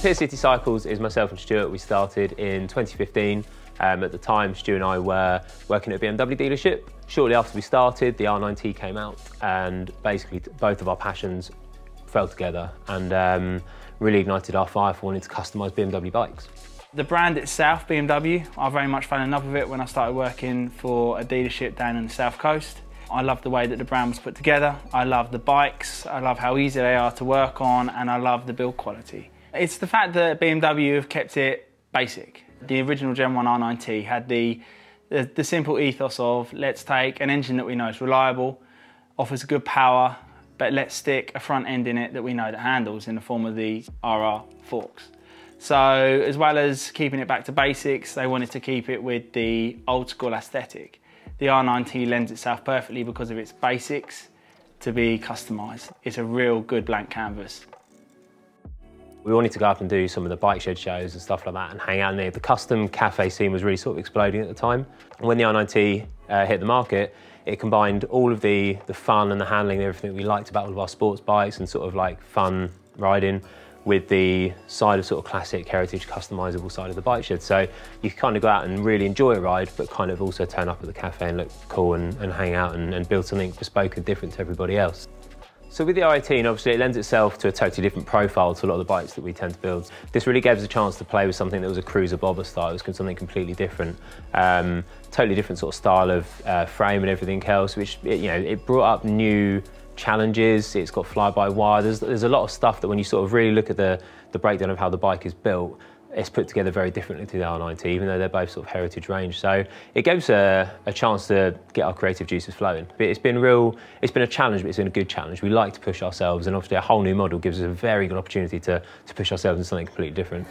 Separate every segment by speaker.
Speaker 1: Pier City Cycles is myself and Stuart. We started in 2015. Um, at the time, Stu and I were working at a BMW dealership. Shortly after we started, the R9T came out, and basically both of our passions fell together and um, really ignited our fire for wanting to customise BMW bikes.
Speaker 2: The brand itself, BMW, I very much fell in love with it when I started working for a dealership down in the south coast. I love the way that the brand was put together. I love the bikes. I love how easy they are to work on, and I love the build quality. It's the fact that BMW have kept it basic. The original Gen 1 R9T had the, the, the simple ethos of let's take an engine that we know is reliable, offers good power, but let's stick a front end in it that we know that handles in the form of the RR forks. So as well as keeping it back to basics, they wanted to keep it with the old school aesthetic. The R9T lends itself perfectly because of its basics to be customised. It's a real good blank canvas.
Speaker 1: We wanted to go up and do some of the bike shed shows and stuff like that and hang out in there. The custom cafe scene was really sort of exploding at the time. When the R9T uh, hit the market, it combined all of the, the fun and the handling and everything we liked about all of our sports bikes and sort of like fun riding with the side of sort of classic heritage customizable side of the bike shed. So you kind of go out and really enjoy a ride, but kind of also turn up at the cafe and look cool and, and hang out and, and build something bespoke and different to everybody else. So with the R18, obviously it lends itself to a totally different profile to a lot of the bikes that we tend to build. This really gave us a chance to play with something that was a cruiser bobber style. It was something completely different, um, totally different sort of style of uh, frame and everything else, which, it, you know, it brought up new challenges, it's got fly-by-wire. There's, there's a lot of stuff that when you sort of really look at the, the breakdown of how the bike is built, it's put together very differently to the R9T, even though they're both sort of heritage range. So it gives a, a chance to get our creative juices flowing. But it's been real, it's been a challenge, but it's been a good challenge. We like to push ourselves, and obviously a whole new model gives us a very good opportunity to, to push ourselves into something completely different.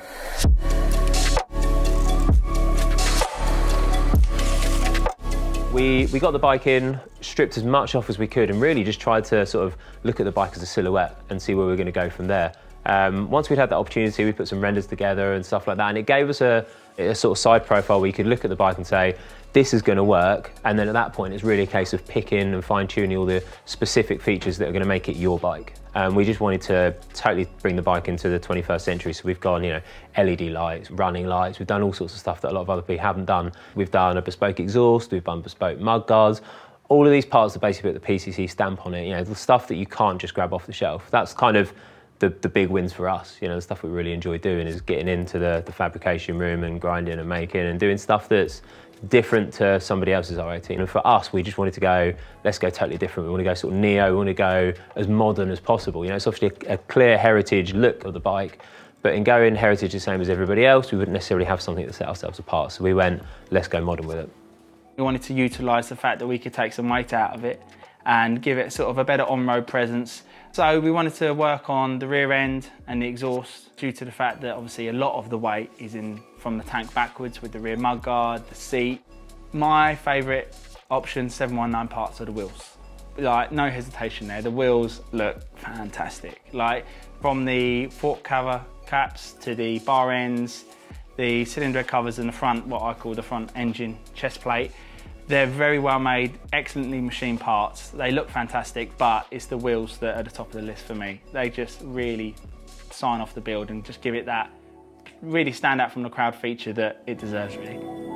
Speaker 1: We, we got the bike in, stripped as much off as we could, and really just tried to sort of look at the bike as a silhouette and see where we're going to go from there. Um, once we'd had that opportunity, we put some renders together and stuff like that, and it gave us a, a sort of side profile where you could look at the bike and say, this is going to work. And then at that point, it's really a case of picking and fine tuning all the specific features that are going to make it your bike. Um, we just wanted to totally bring the bike into the 21st century. So we've gone, you know, LED lights, running lights. We've done all sorts of stuff that a lot of other people haven't done. We've done a bespoke exhaust. We've done bespoke mud guards. All of these parts are basically put the PCC stamp on it. You know, the stuff that you can't just grab off the shelf. That's kind of the, the big wins for us. You know, the stuff we really enjoy doing is getting into the, the fabrication room and grinding and making and doing stuff that's different to somebody else's R18. And for us, we just wanted to go, let's go totally different. We want to go sort of neo, we want to go as modern as possible. You know, it's obviously a, a clear heritage look of the bike, but in going heritage the same as everybody else, we wouldn't necessarily have something that set ourselves apart. So we went, let's go modern with it.
Speaker 2: We wanted to utilise the fact that we could take some weight out of it and give it sort of a better on-road presence. So we wanted to work on the rear end and the exhaust due to the fact that obviously a lot of the weight is in from the tank backwards with the rear mudguard, the seat. My favourite option, 719 parts, are the wheels. Like, no hesitation there. The wheels look fantastic. Like, from the fork cover caps to the bar ends, the cylinder covers in the front, what I call the front engine chest plate, they're very well made, excellently machined parts. They look fantastic, but it's the wheels that are the top of the list for me. They just really sign off the build and just give it that really stand out from the crowd feature that it deserves really.